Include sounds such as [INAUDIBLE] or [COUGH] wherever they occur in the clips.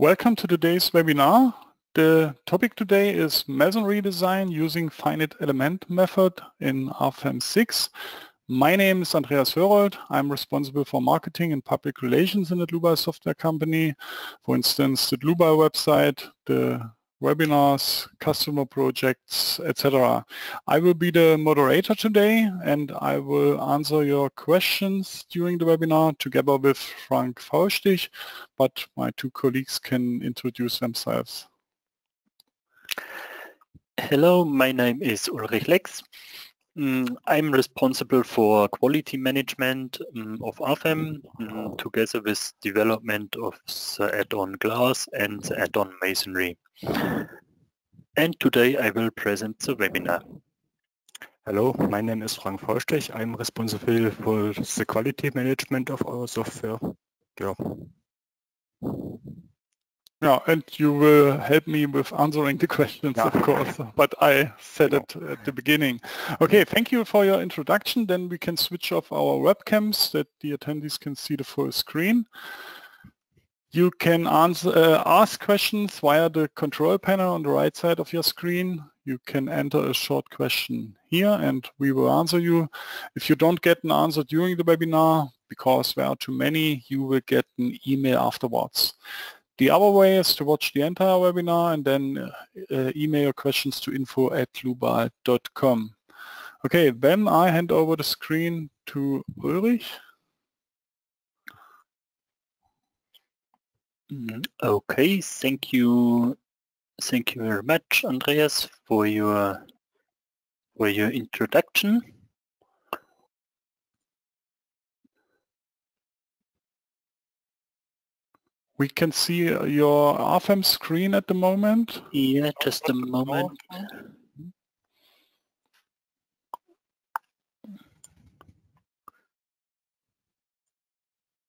Welcome to today's webinar. The topic today is masonry design using finite element method in RFEM 6. My name is Andreas Hörold. I'm responsible for marketing and public relations in the Dlubal Software Company. For instance, the Dlubal website, the webinars, customer projects, etc. I will be the moderator today and I will answer your questions during the webinar together with Frank Faulstich, but my two colleagues can introduce themselves. Hello, my name is Ulrich Lex. Mm, I'm responsible for quality management um, of RFEM um, together with development of the add-on glass and the add-on masonry. And today I will present the webinar. Hello, my name is Frank Faulstich. I'm responsible for the quality management of our software. Yeah. Yeah, and you will help me with answering the questions, yeah. of course, but I said it at the beginning. Okay, thank you for your introduction. Then we can switch off our webcams that the attendees can see the full screen. You can answer, uh, ask questions via the control panel on the right side of your screen. You can enter a short question here and we will answer you. If you don't get an answer during the webinar, because there are too many, you will get an email afterwards. The other way is to watch the entire webinar and then uh, email your questions to info at dlubal.com. Okay, then I hand over the screen to Ulrich. Mm, okay, thank you. Thank you very much, Andreas, for your for your introduction. We can see your RFEM screen at the moment. Yeah, just a moment.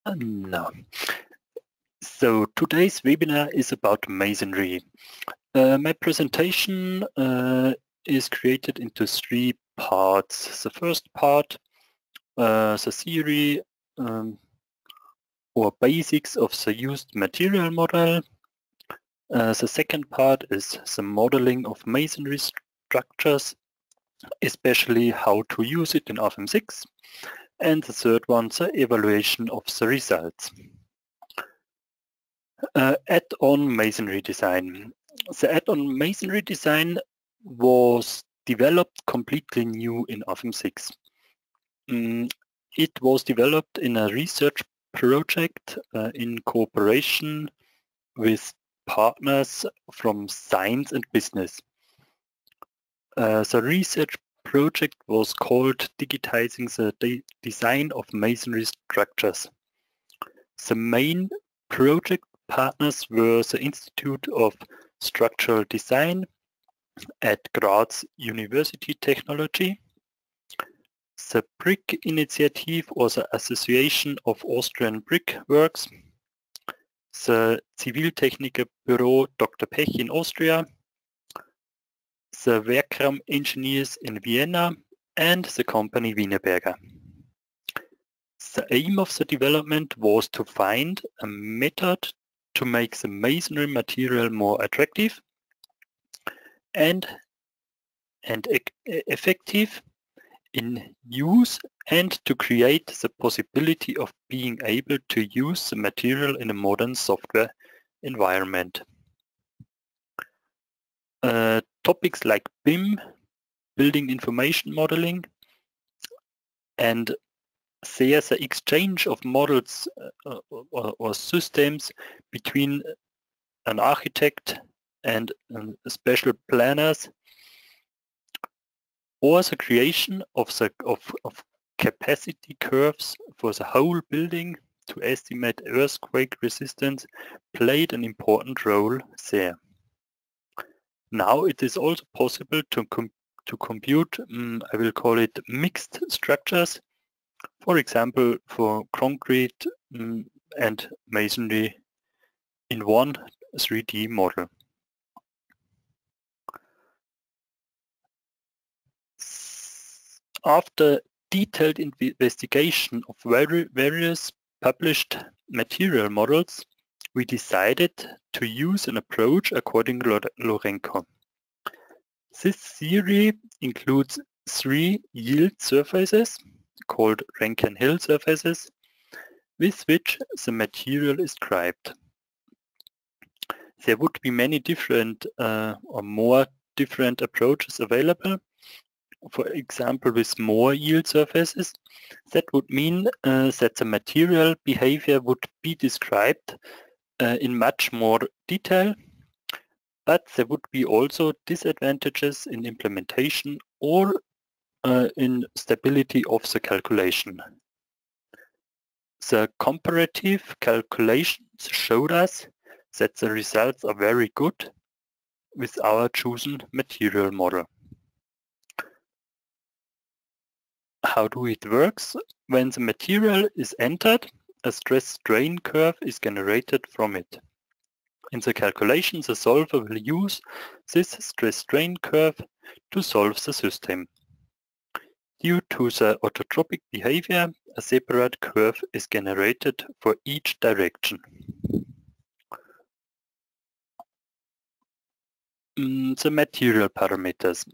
Uh, no. So today's webinar is about masonry. Uh, my presentation uh, is created into three parts. The first part, uh, the theory, um, or basics of the used material model. Uh, the second part is the modeling of masonry structures, especially how to use it in RFEM 6. And the third one, the evaluation of the results. Uh, add-on masonry design. The add-on masonry design was developed completely new in RFEM 6. Mm, it was developed in a research project uh, in cooperation with partners from science and business. Uh, the research project was called Digitizing the De Design of Masonry Structures. The main project partners were the Institute of Structural Design at Graz University Technology, the BRIC initiative was the Association of Austrian Brickworks, the Ziviltechniker Büro Dr. Pech in Austria, the Werkraum engineers in Vienna, and the company Wienerberger. The aim of the development was to find a method to make the masonry material more attractive and, and e effective in use and to create the possibility of being able to use the material in a modern software environment. Uh, topics like BIM, building information modeling, and there's the exchange of models uh, or, or, systems between an architect and um, special planners or the creation of the of, of capacity curves for the whole building to estimate earthquake resistance played an important role there. Now it is also possible to, com to compute, um, I will call it mixed structures, for example, for concrete um, and masonry in one 3D model. After detailed investigation of various published material models, we decided to use an approach according to Lourenco. This theory includes three yield surfaces called Rankine-Hill surfaces with which the material is described. There would be many different uh, or more different approaches available. For example, with more yield surfaces, that would mean uh, that the material behavior would be described uh, in much more detail, but there would be also disadvantages in implementation or uh, in stability of the calculation. The comparative calculations showed us that the results are very good with our chosen material model. How do it works? When the material is entered, a stress strain curve is generated from it. In the calculation, the solver will use this stress strain curve to solve the system. Due to the orthotropic behavior, a separate curve is generated for each direction. Mm, the material parameters.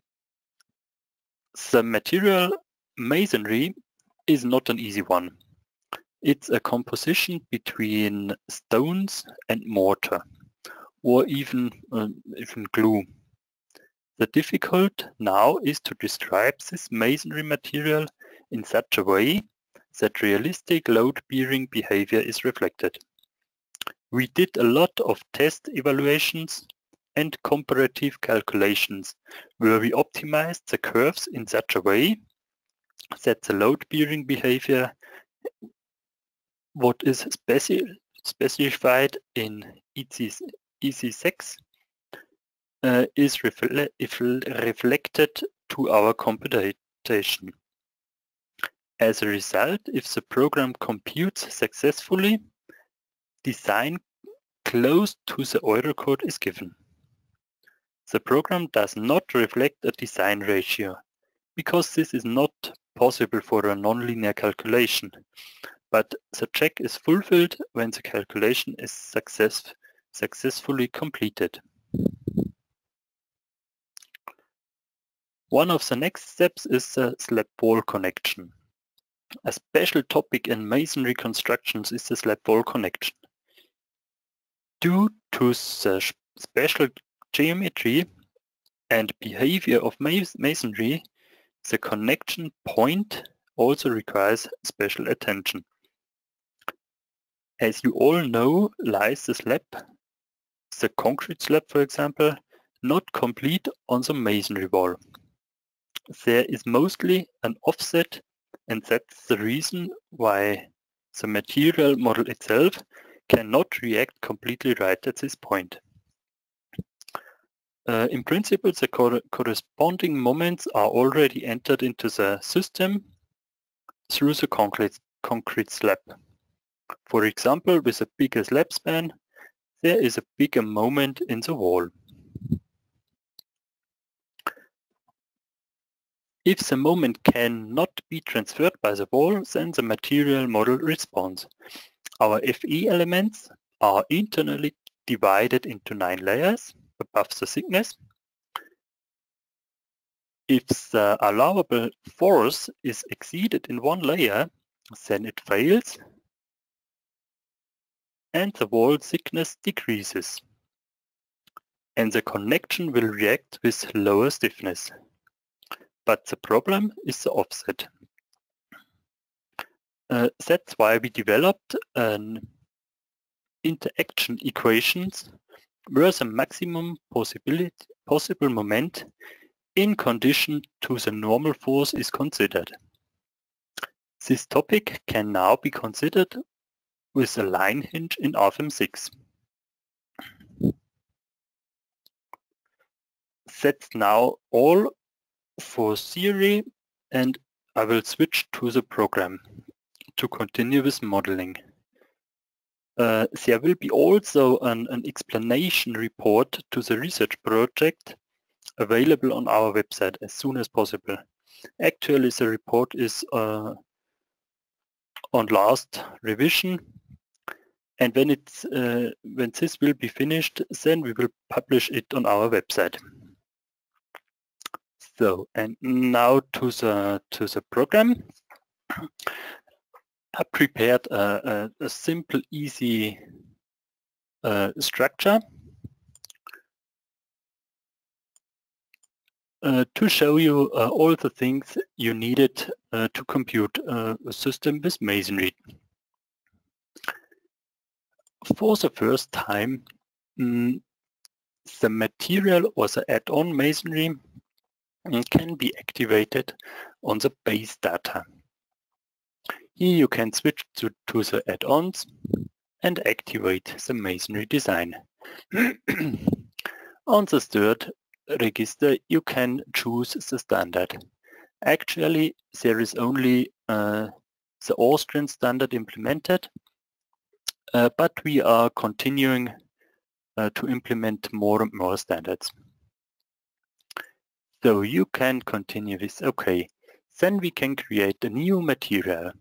The material masonry is not an easy one. It's a composition between stones and mortar, or even, uh, even glue. The difficult now is to describe this masonry material in such a way that realistic load-bearing behavior is reflected. We did a lot of test evaluations and comparative calculations where we optimized the curves in such a way that the load-bearing behavior what is speci specified in EC, EC6 uh, is refle reflected to our computation. As a result, if the program computes successfully, design close to the Eurocode is given. The program does not reflect a design ratio because this is not possible for a nonlinear calculation, but the check is fulfilled when the calculation is success successfully completed. One of the next steps is the slab wall connection. A special topic in masonry constructions is the slab wall connection. Due to the special geometry and behavior of masonry, the connection point also requires special attention. As you all know, lies the slab, the concrete slab for example, not complete on the masonry wall. There is mostly an offset and that's the reason why the material model itself cannot react completely right at this point. Uh, in principle, the cor corresponding moments are already entered into the system through the concrete, concrete slab. For example, with a bigger slab span, there is a bigger moment in the wall. If the moment cannot be transferred by the wall, then the material model responds. Our FE elements are internally divided into nine layers above the thickness. If the allowable force is exceeded in one layer, then it fails and the wall thickness decreases. And the connection will react with lower stiffness. But the problem is the offset. Uh, that's why we developed an interaction equations where the maximum possible moment in condition to the normal force is considered. This topic can now be considered with a line hinge in RFEM 6. That's now all for theory and I will switch to the program to continue with modeling. Uh, there will be also an, an, explanation report to the research project available on our website as soon as possible. Actually, the report is uh, on last revision and when it's uh, when this will be finished, then we will publish it on our website. So and now to the to the program. I prepared a, a, a simple, easy uh, structure uh, to show you uh, all the things you needed uh, to compute uh, a system with masonry. For the first time, mm, the material or the add-on masonry mm, can be activated on the base data. Here you can switch to, to the add-ons and activate the masonry design. [CLEARS THROAT] On the third register, you can choose the standard. Actually, there is only uh, the Austrian standard implemented, uh, but we are continuing uh, to implement more and more standards. So you can continue this. Okay, then we can create a new material.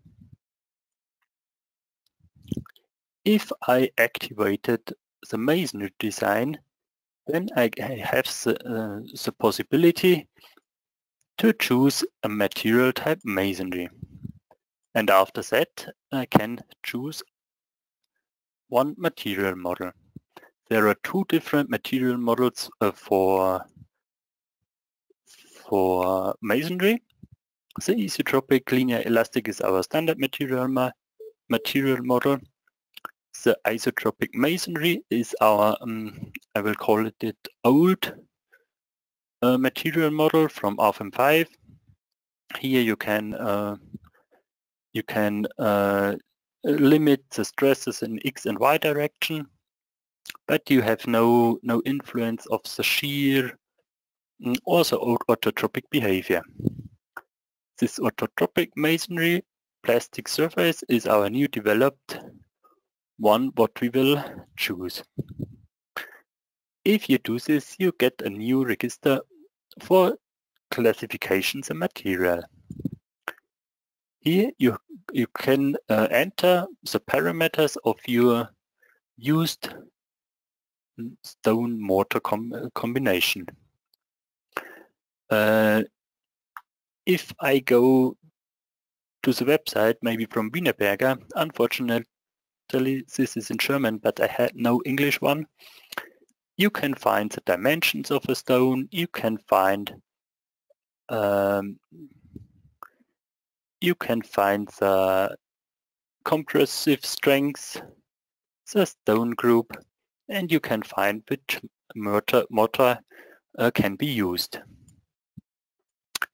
If I activated the masonry design, then I have the, uh, the possibility to choose a material type masonry. And after that, I can choose one material model. There are two different material models uh, for for masonry. The isotropic linear elastic is our standard material ma material model the isotropic masonry is our, um, I will call it, it old uh, material model from RFEM 5. Here you can uh, you can uh, limit the stresses in x and y direction, but you have no no influence of the shear, mm, also orthotropic behavior. This orthotropic masonry plastic surface is our new developed one what we will choose. If you do this, you get a new register for classifications and material. Here you, you can uh, enter the parameters of your used stone mortar com combination. Uh, if I go to the website, maybe from Wienerberger, unfortunately this is in German, but I had no English one. You can find the dimensions of a stone. You can find um, you can find the compressive strength, the stone group, and you can find which mortar, mortar uh, can be used.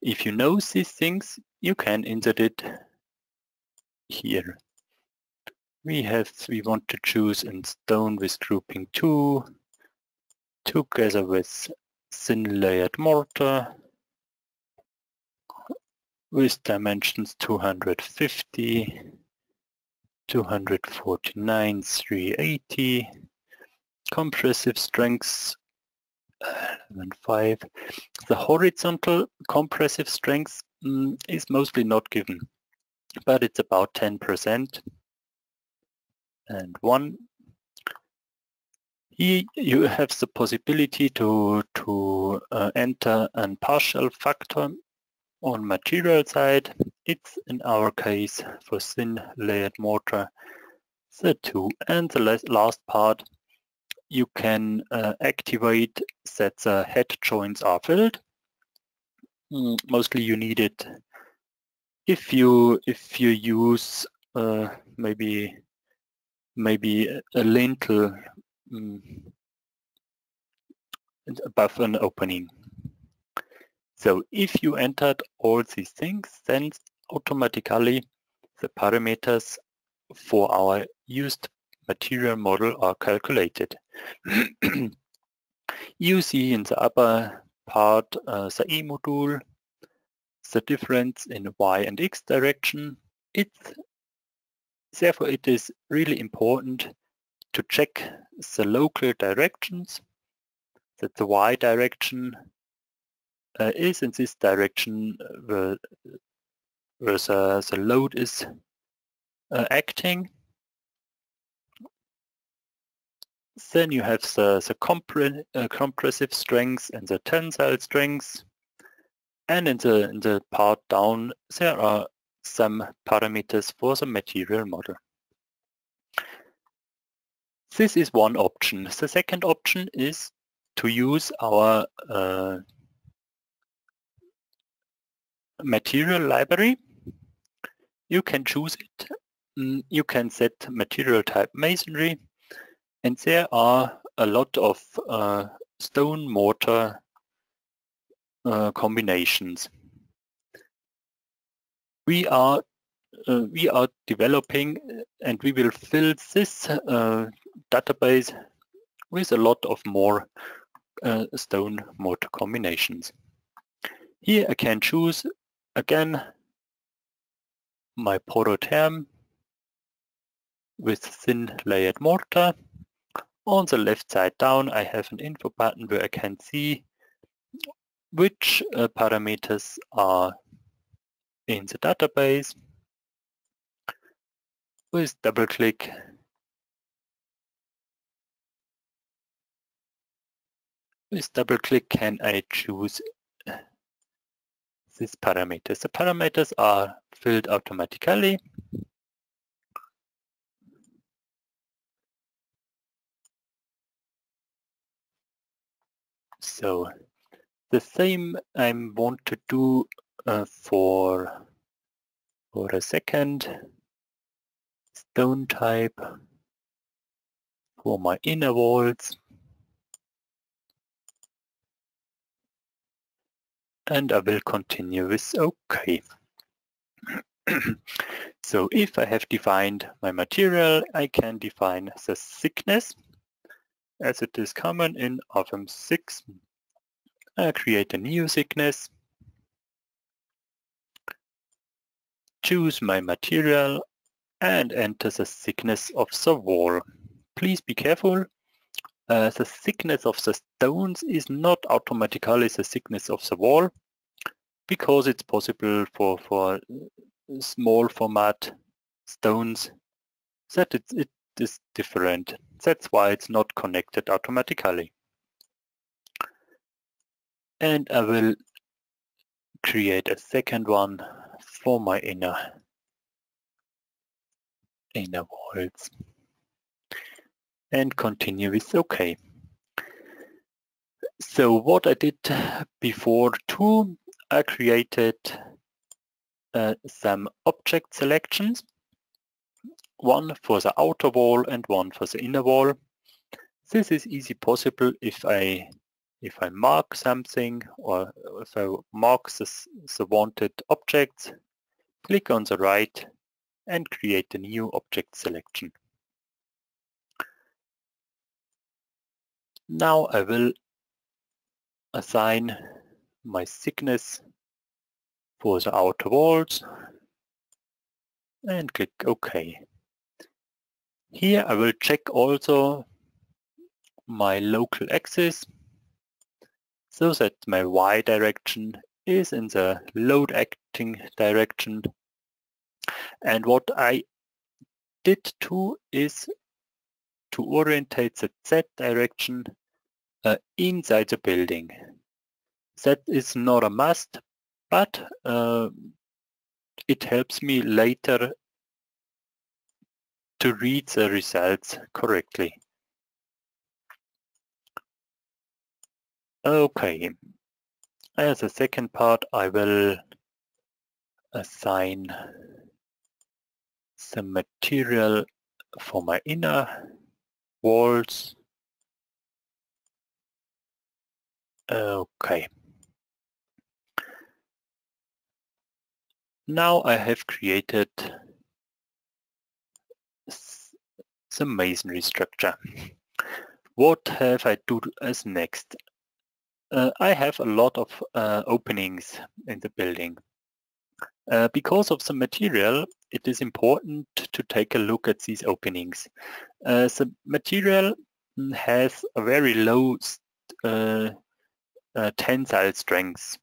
If you know these things, you can insert it here we have we want to choose in stone with grouping 2 together with thin layered mortar with dimensions 250 249 380 compressive strengths uh, 5 the horizontal compressive strength mm, is mostly not given but it's about 10 percent and 1. Here you have the possibility to, to uh, enter a partial factor on material side. It's in our case for thin layered mortar the 2. And the last part you can uh, activate that the head joints are filled. Mm, mostly you need it if you if you use uh, maybe maybe a lintel um, above an opening. So if you entered all these things, then automatically the parameters for our used material model are calculated. [CLEARS THROAT] you see in the upper part uh, the E module, the difference in Y and X direction. It's Therefore, it is really important to check the local directions, that the y direction uh, is in this direction uh, where, where the, the load is uh, acting. Then you have the, the compre uh, compressive strength and the tensile strength. And in the, in the part down, there are some parameters for the material model. This is one option. The second option is to use our uh, material library. You can choose it. Mm, you can set material type masonry and there are a lot of uh, stone mortar uh, combinations. We are uh, we are developing and we will fill this uh, database with a lot of more uh, stone mortar combinations. Here I can choose again my porotherm with thin layered mortar. On the left side down I have an info button where I can see which uh, parameters are in the database. With double click with double click can I choose uh, these parameters. The parameters are filled automatically. So the same I want to do uh, for for a second stone type for my inner walls and I will continue with OK. [CLEARS THROAT] so if I have defined my material, I can define the thickness as it is common in RFEM 6. I create a new thickness, choose my material and enter the thickness of the wall. Please be careful uh, the thickness of the stones is not automatically the thickness of the wall because it's possible for, for small format stones that it, it is different. That's why it's not connected automatically. And I will create a second one for my inner inner walls and continue with OK. So what I did before too, I created uh, some object selections, one for the outer wall and one for the inner wall. This is easy possible if I if I mark something or if I mark the, the wanted objects, click on the right and create a new object selection. Now I will assign my thickness for the outer walls and click OK. Here I will check also my local axis so that my Y direction is in the load acting direction. And what I did too is to orientate the Z direction uh, inside the building. That is not a must, but uh, it helps me later to read the results correctly. Okay, as a second part I will assign some material for my inner walls. Okay. Now I have created some masonry structure. What have I do as next? Uh, I have a lot of uh, openings in the building. Uh, because of the material, it is important to take a look at these openings. Uh, the material has a very low uh, uh, tensile strength.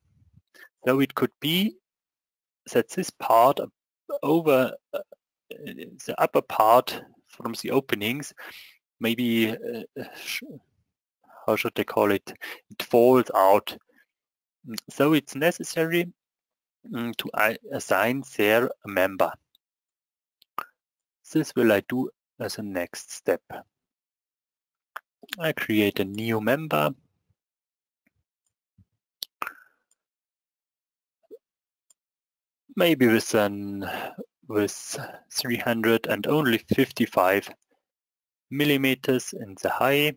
So it could be that this part over uh, the upper part from the openings maybe uh, how should I call it? It falls out. Mm, so it's necessary um, to assign there a member. This will I do as a next step. I create a new member. Maybe with an with 300 and only 55 millimeters in the high.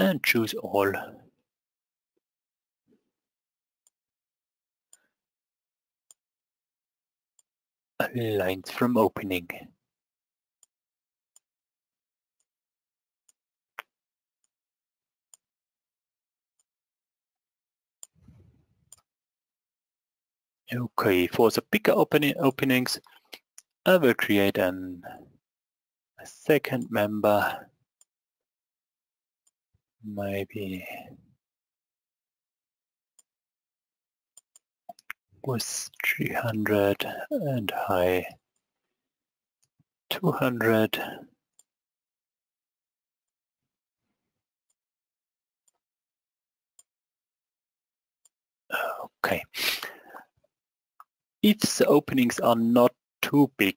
And choose all. Lines from opening. Okay, for the bigger opening openings, I will create an, a second member maybe was 300 and high. 200 okay. If the openings are not too big.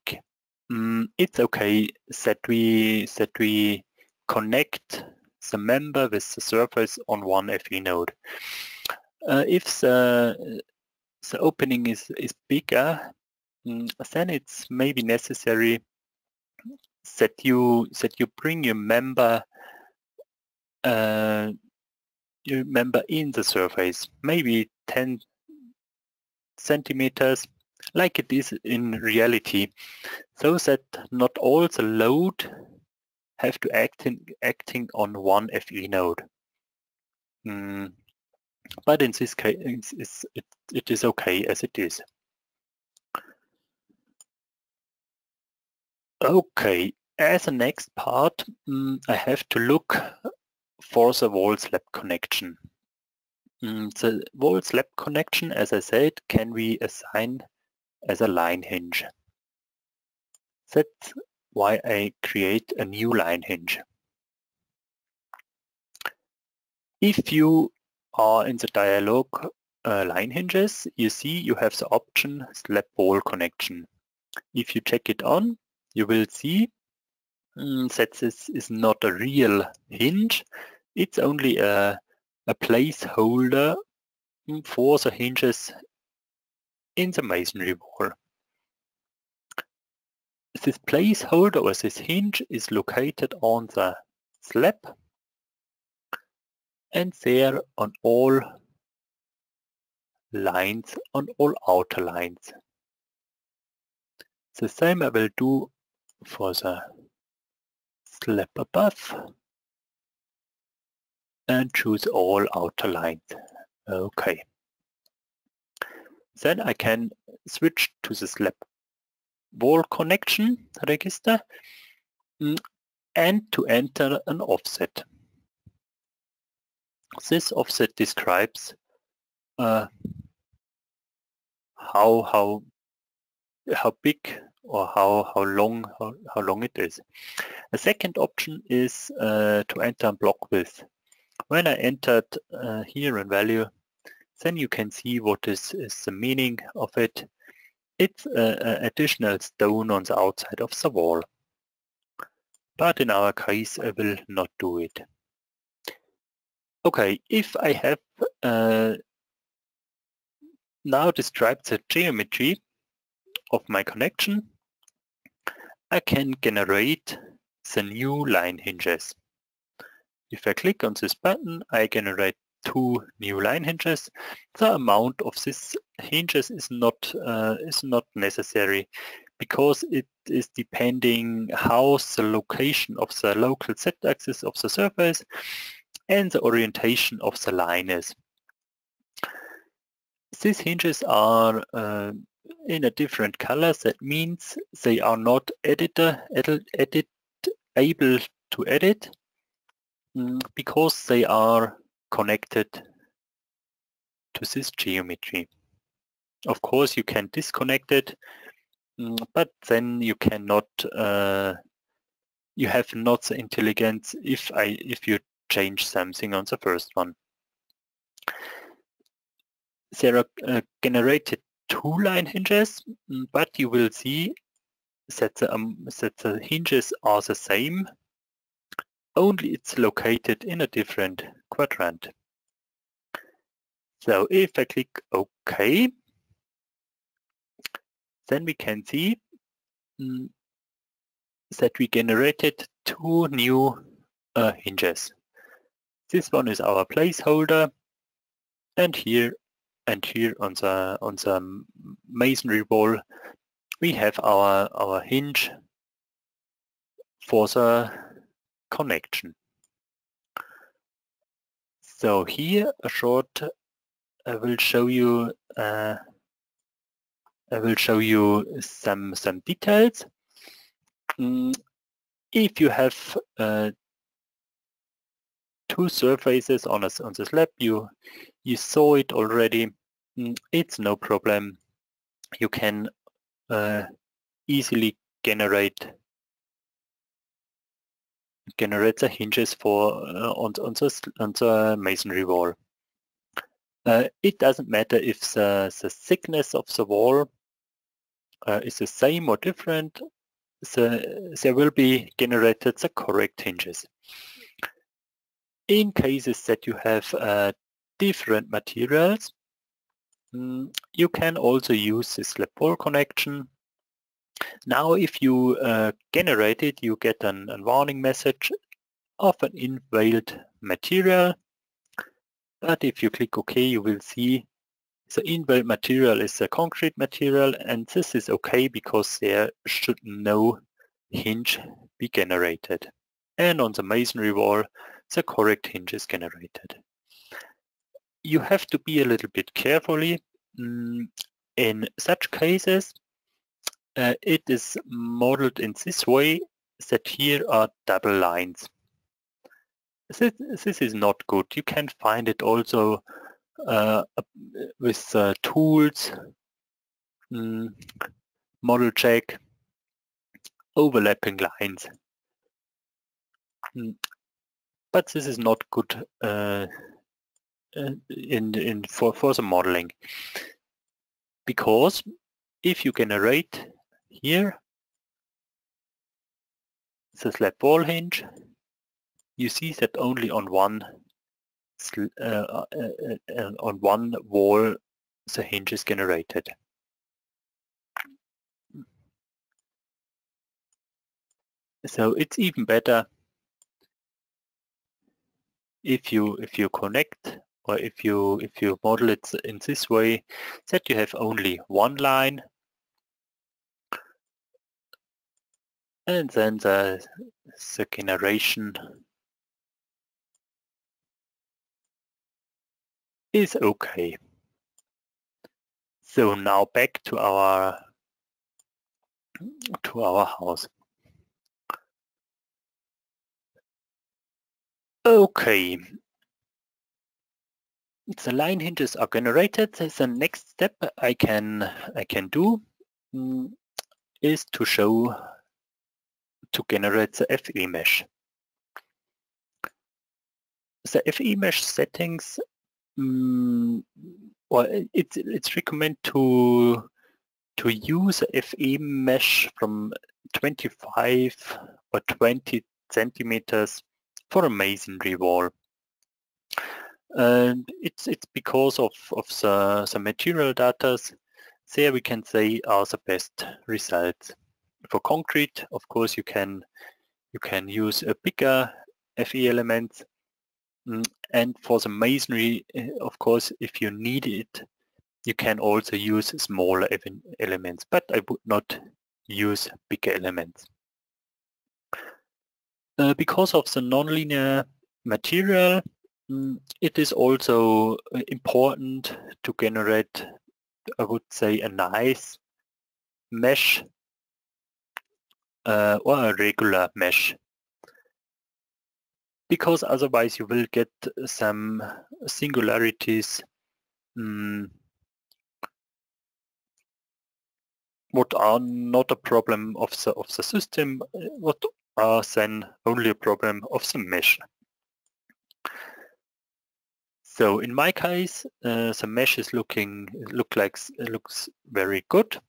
Um, it's okay that we that we connect the member with the surface on one FE node. Uh, if the, the opening is, is bigger, mm, then it's maybe necessary that you that you bring your member uh, your member in the surface, maybe 10 centimeters, like it is in reality, so that not all the load have to acting acting on one FE node. Mm. But in this case, it's, it, it is okay as it is. Okay, as a next part, mm, I have to look for the wall slab connection. Mm, the wall slab connection, as I said, can be assigned as a line hinge. That's why I create a new line hinge. If you are in the dialog uh, line hinges, you see you have the option slab wall connection. If you check it on, you will see mm, that this is not a real hinge. It's only a, a placeholder for the hinges in the masonry wall this placeholder or this hinge is located on the slab and there on all lines, on all outer lines. The same I will do for the slab above and choose all outer lines. Okay. Then I can switch to the slab wall connection register mm, and to enter an offset. This offset describes uh, how how how big or how how long how, how long it is. A second option is uh, to enter a block width. When I entered uh, here in value, then you can see what is, is the meaning of it it's an additional stone on the outside of the wall. But in our case, I will not do it. Okay, if I have uh, now described the geometry of my connection, I can generate the new line hinges. If I click on this button, I generate two new line hinges. The amount of these hinges is not uh, is not necessary because it is depending how the location of the local z-axis of the surface and the orientation of the line is. These hinges are uh, in a different color. That means they are not editor edit, edit able to edit mm, because they are connected to this geometry. Of course, you can disconnect it, mm, but then you cannot, uh, you have not the intelligence if I if you change something on the first one. There are uh, generated two line hinges, mm, but you will see that the, um, that the hinges are the same, only it's located in a different quadrant. So if I click OK, then we can see mm, that we generated two new uh, hinges. This one is our placeholder and here and here on the on the masonry wall we have our our hinge for the connection. So here a short I will show you uh, I will show you some some details. Mm, if you have uh, two surfaces on a, on the slab, you you saw it already. Mm, it's no problem. You can uh, easily generate generate the hinges for on, on, the, on the masonry wall. Uh, it doesn't matter if the, the thickness of the wall uh, is the same or different, the, there will be generated the correct hinges. In cases that you have uh, different materials, mm, you can also use this slab wall connection. Now if you uh, generate it, you get an, a warning message of an invalid material but if you click OK, you will see the inbuilt material is a concrete material and this is okay because there should no hinge be generated. And on the masonry wall, the correct hinge is generated. You have to be a little bit carefully. Mm, in such cases, uh, it is modeled in this way that here are double lines this, this is not good. You can find it also uh, with uh, tools, mm, model check, overlapping lines. Mm. But this is not good uh, in, in for, for the modeling because if you generate here the slab wall hinge you see that only on one uh, uh, uh, uh, on one wall the hinge is generated. So it's even better if you if you connect or if you if you model it in this way that you have only one line and then the, the generation is okay. So now back to our to our house. Okay. The line hinges are generated. The next step I can I can do mm, is to show to generate the FE mesh. The FE mesh settings Mm, well, it's it's recommend to to use FE mesh from 25 or 20 centimeters for a masonry wall. And it's it's because of, of the, the material data there we can say are the best results. For concrete, of course, you can you can use a bigger FE elements Mm, and for the masonry, eh, of course, if you need it, you can also use smaller elements, but I would not use bigger elements. Uh, because of the nonlinear material, mm, it is also uh, important to generate, I would say, a nice mesh uh, or a regular mesh because otherwise you will get some singularities um, what are not a problem of the of the system, what are then only a problem of the mesh. So in my case, uh, the mesh is looking look like looks very good.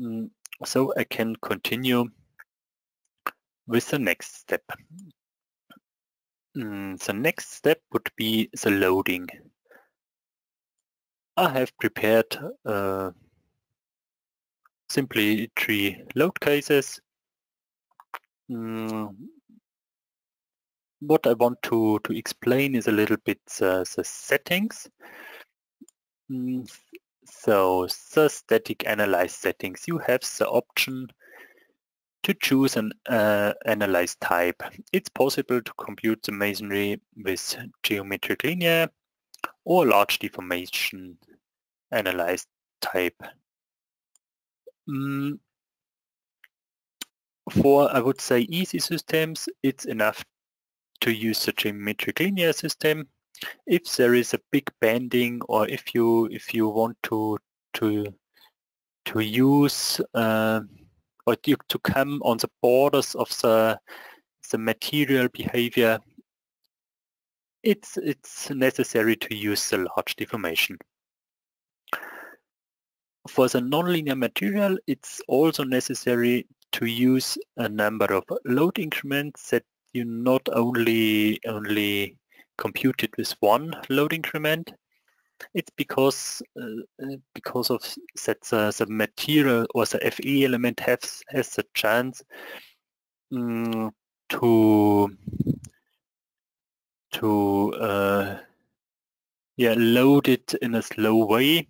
Mm, so I can continue with the next step. Mm, the next step would be the loading. I have prepared uh, simply three load cases. Mm, what I want to, to explain is a little bit uh, the settings. Mm, so the static analyze settings, you have the option to choose an uh, analyze type. It's possible to compute the masonry with geometric linear or large deformation analyze type. Mm, for, I would say, easy systems, it's enough to use the geometric linear system. If there is a big bending or if you if you want to to to use uh, or to, to come on the borders of the the material behavior, it's it's necessary to use the large deformation. For the nonlinear material, it's also necessary to use a number of load increments that you not only only compute it with one load increment. It's because uh, uh because of that the, the, material or the FE element has has the chance um, to to uh, yeah load it in a slow way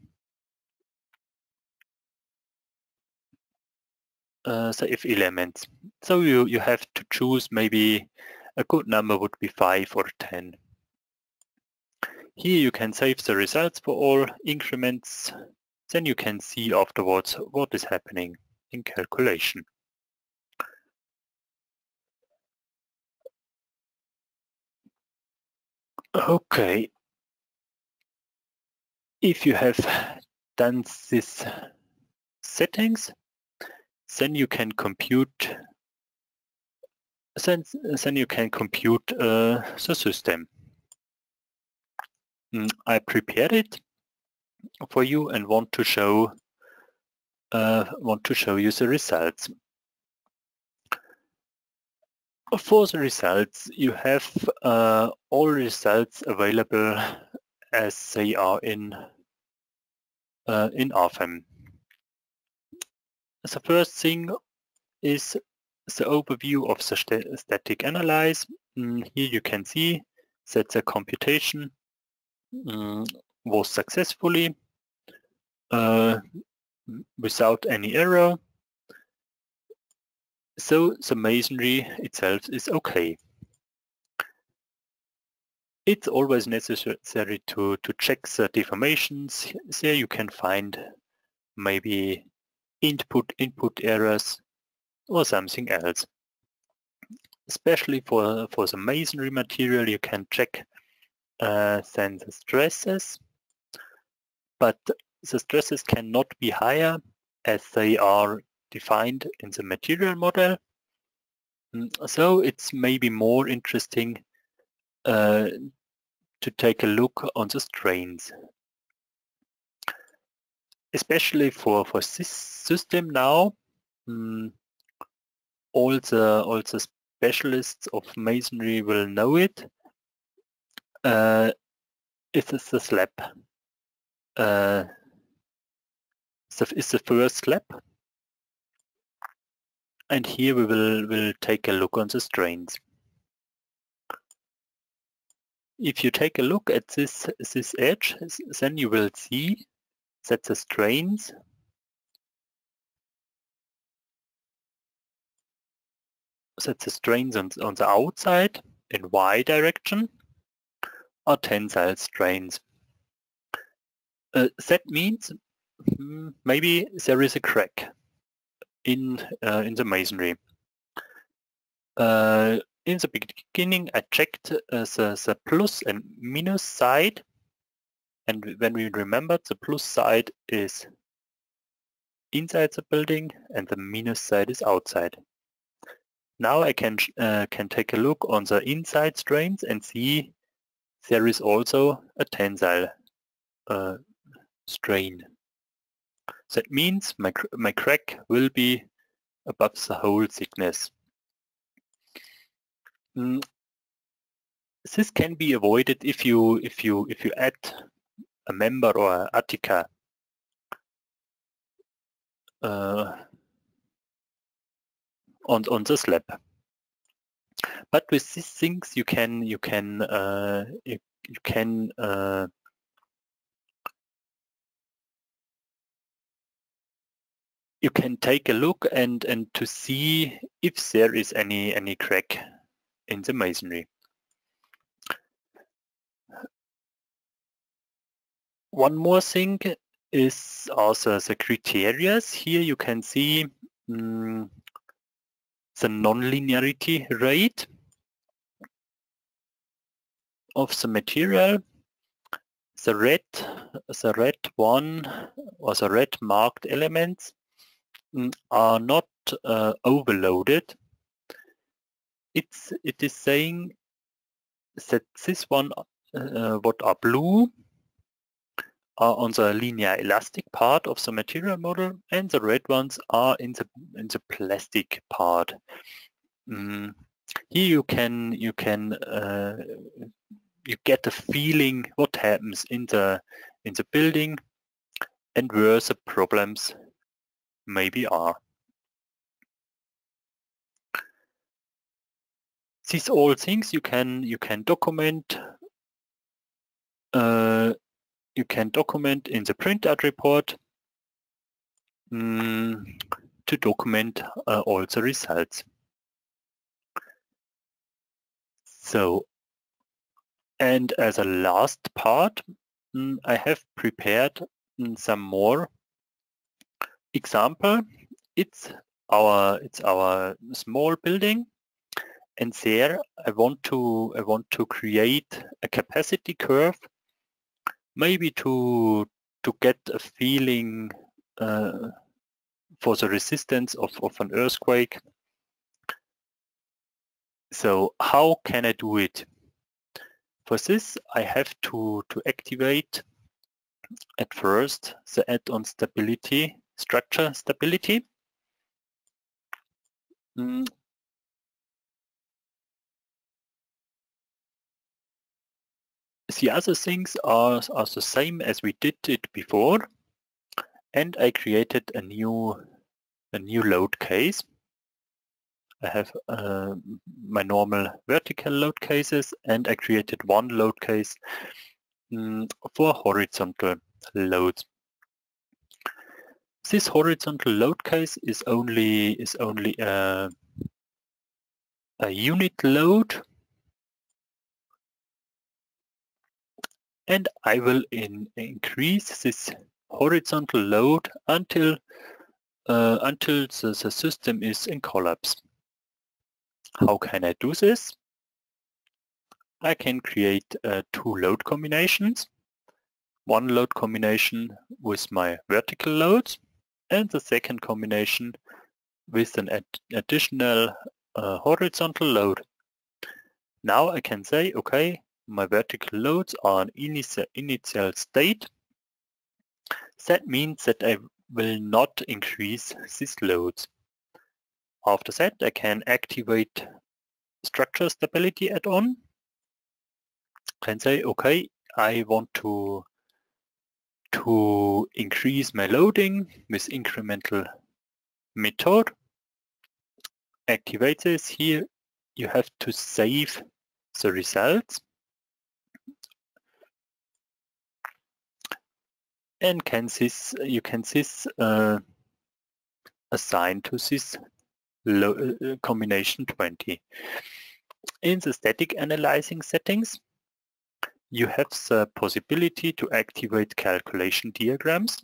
uh, the FE elements. So you, you have to choose maybe a good number would be 5 or 10. Here you can save the results for all increments. Then you can see afterwards what is happening in calculation. Okay. If you have done these settings, then you can compute then, then you can compute uh, the system. Mm, I prepared it for you and want to show uh, want to show you the results. For the results, you have uh, all results available as they are in uh, in RFEM. The first thing is the overview of the st static analyze. Mm, here you can see that the computation mm, was successfully uh, without any error. So the masonry itself is okay. It's always necessary to, to check the deformations. There you can find maybe input input errors or something else. Especially for, for the masonry material, you can check uh, then the stresses, but the stresses cannot be higher as they are defined in the material model. Mm, so it's maybe more interesting uh, to take a look on the strains especially for for this system now, um, all the all the specialists of masonry will know it. Uh, it is the slab. Uh, is the first slab, and here we will will take a look on the strains. If you take a look at this this edge, then you will see that the strains that the strains on, on the outside in y direction are tensile strains. Uh, that means hmm, maybe there is a crack in uh, in the masonry. Uh, in the beginning I checked uh, the, the plus and minus side and when we remember the plus side is inside the building and the minus side is outside. Now I can uh, can take a look on the inside strains and see there is also a tensile uh, strain. That means my, my crack will be above the hole thickness. Mm. This can be avoided if you if you if you add a member or a Attica uh, on on the slab. But with these things, you can you can uh, you, you can uh, you can take a look and and to see if there is any any crack in the masonry. One more thing is also the criteria. Here you can see um, the nonlinearity rate of the material. The red, the red one or the red marked elements mm, are not uh, overloaded. It's it is saying that this one, uh, what are blue, are on the linear elastic part of the material model and the red ones are in the in the plastic part. Mm. Here you can you can uh, you get a feeling what happens in the in the building and where the problems maybe are. These all things you can you can document uh, you can document in the printout report um, to document uh, all the results. So, and as a last part, um, I have prepared um, some more example. It's our it's our small building, and there I want to I want to create a capacity curve maybe to to get a feeling uh, for the resistance of, of an earthquake. So how can I do it? For this, I have to, to activate at first the add-on stability, structure stability. Mm, The other things are, are the same as we did it before. And I created a new a new load case. I have uh, my normal vertical load cases and I created one load case um, for horizontal loads. This horizontal load case is only is only a, a unit load and I will in, increase this horizontal load until uh, until the, the system is in collapse. How can I do this? I can create uh, two load combinations. One load combination with my vertical loads and the second combination with an ad additional uh, horizontal load. Now I can say, okay, my vertical loads are an initial, initial state. That means that I will not increase these loads. After that, I can activate structure stability add-on and say, okay, I want to to increase my loading with incremental method. Activate this here. You have to save the results. and can this you can this uh, assign to this combination 20. In the static analyzing settings, you have the possibility to activate calculation diagrams.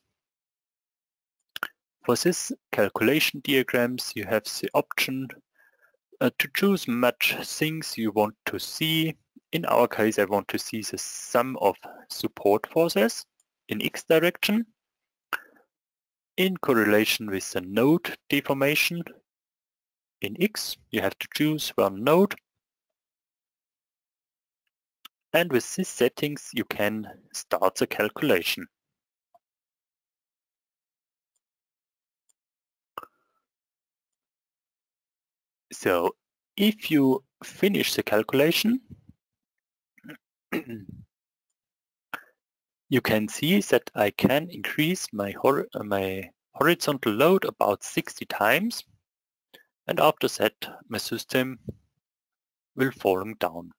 For this calculation diagrams, you have the option uh, to choose match things you want to see. In our case, I want to see the sum of support forces in x direction in correlation with the node deformation in x. You have to choose one node. And with these settings, you can start the calculation. So if you finish the calculation, [CLEARS THROAT] you can see that I can increase my, hor my horizontal load about 60 times and after that my system will falling down.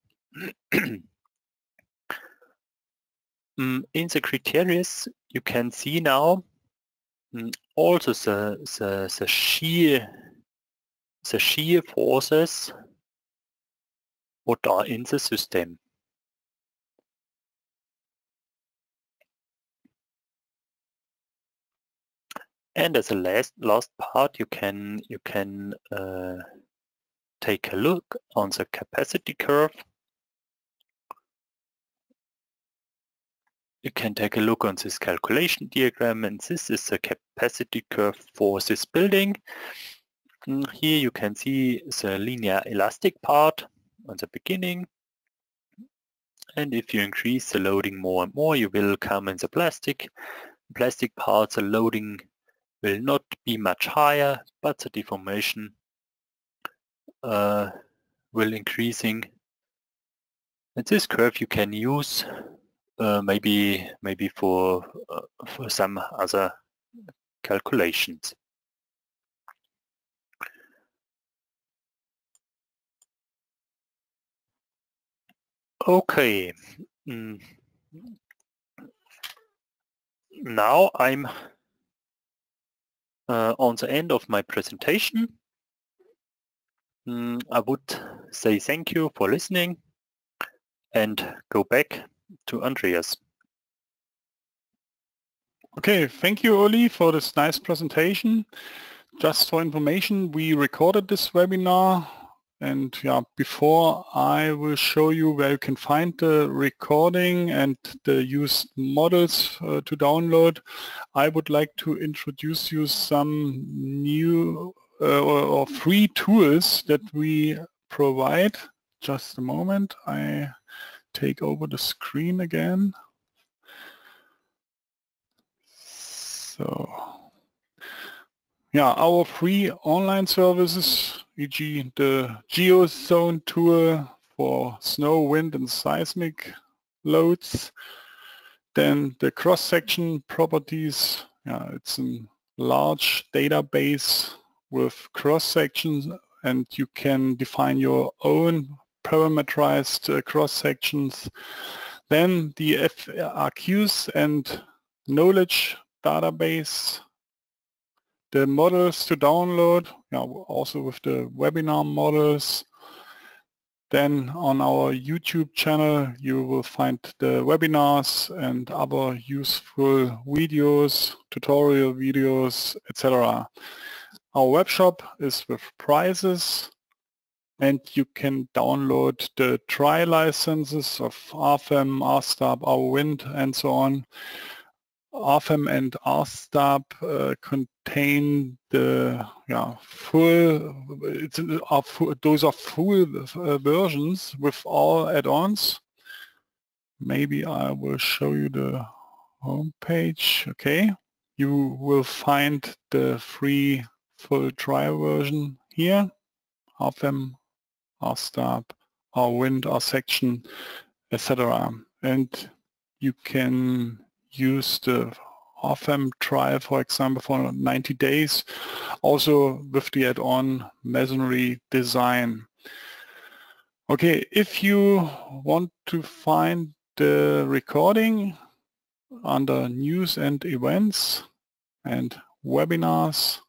[CLEARS THROAT] Mm, in the criteria you can see now mm, also the, the, the shear the shear forces what are in the system. And as a last last part, you can you can uh, take a look on the capacity curve. You can take a look on this calculation diagram, and this is the capacity curve for this building. Mm, here you can see the linear elastic part on the beginning. And if you increase the loading more and more, you will come in the plastic. Plastic parts, the loading will not be much higher, but the deformation uh, will increasing. And this curve you can use uh, maybe maybe for uh, for some other calculations. Okay. Mm. Now I'm uh, on the end of my presentation. Mm, I would say thank you for listening and go back to Andreas. Okay, thank you, Oli, for this nice presentation. Just for information, we recorded this webinar and yeah, before I will show you where you can find the recording and the use models uh, to download, I would like to introduce you some new uh, or free tools that we provide. Just a moment, I take over the screen again. So yeah, our free online services, e.g. the GeoZone tool for snow, wind and seismic loads. Then the cross-section properties, yeah, it's a large database with cross-sections and you can define your own parameterized uh, cross-sections. Then the FAQs and knowledge database the models to download, also with the webinar models. Then on our YouTube channel, you will find the webinars and other useful videos, tutorial videos, etc. Our webshop is with prices and you can download the trial licenses of RFEM, RSTAB, Wind, and so on RFEM and RSTAB uh, contain the yeah, full, it's, uh, those are full uh, versions with all add-ons. Maybe I will show you the home page. Okay, you will find the free full trial version here, our wind, our section, etc. And you can use the RFEM trial, for example, for 90 days, also with the add-on masonry design. Okay, if you want to find the recording under news and events and webinars,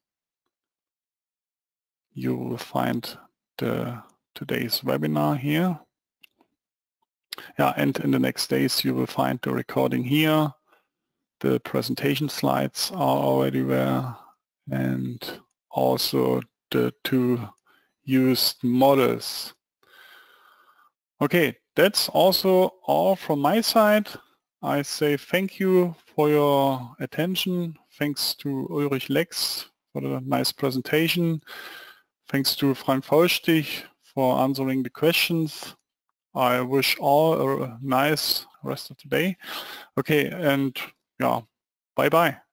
you will find the today's webinar here. Yeah, and in the next days you will find the recording here the presentation slides are already there and also the two used models. Okay, that's also all from my side. I say thank you for your attention. Thanks to Ulrich Lex for the nice presentation. Thanks to Frank Faulstich for answering the questions. I wish all a nice rest of the day. Okay, and yeah, bye-bye.